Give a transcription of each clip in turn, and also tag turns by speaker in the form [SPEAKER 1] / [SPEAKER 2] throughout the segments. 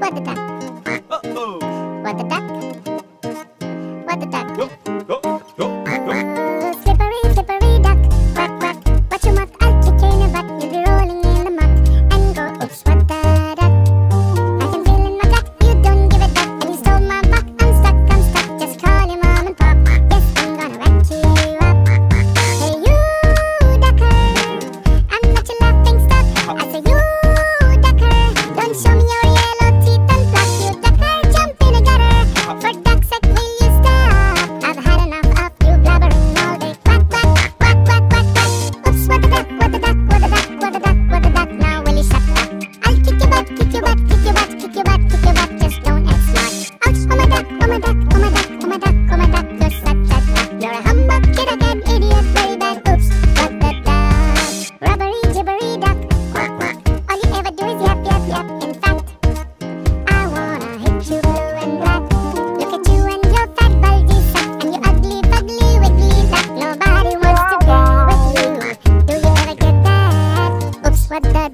[SPEAKER 1] わたた。
[SPEAKER 2] わ
[SPEAKER 1] たた？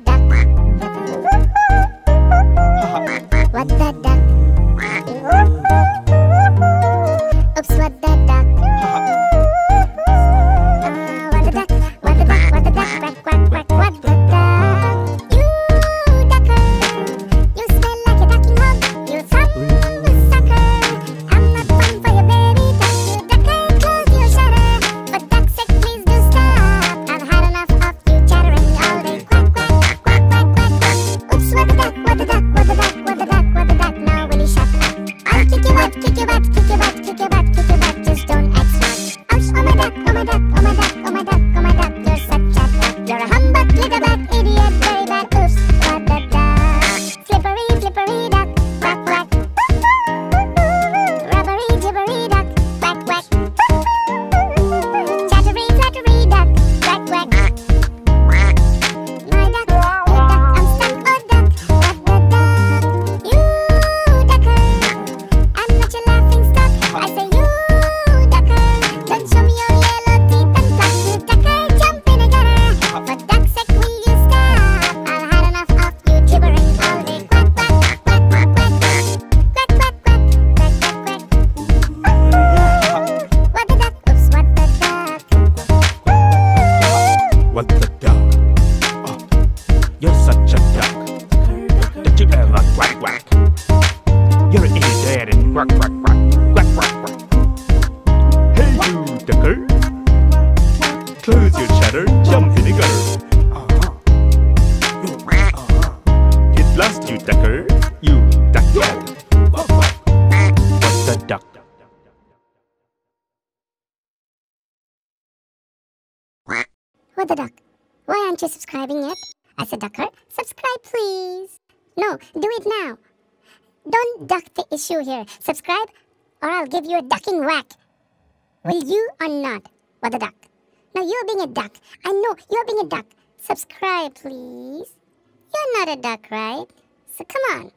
[SPEAKER 1] duck. whack. You're in there and quack, quack, quack, quack, quack, quack.
[SPEAKER 2] Hey, you ducker. Close your chatter, jump in the gutter. Uh -huh. Uh-huh. Get lost, you ducker. You duck cat. What's the duck?
[SPEAKER 1] What the duck? Why aren't you subscribing yet? I said ducker, subscribe please. No, do it now. Don't duck the issue here. Subscribe or I'll give you a ducking whack. Will you or not? What a duck. Now you're being a duck. I know you're being a duck. Subscribe, please. You're not a duck, right? So come on.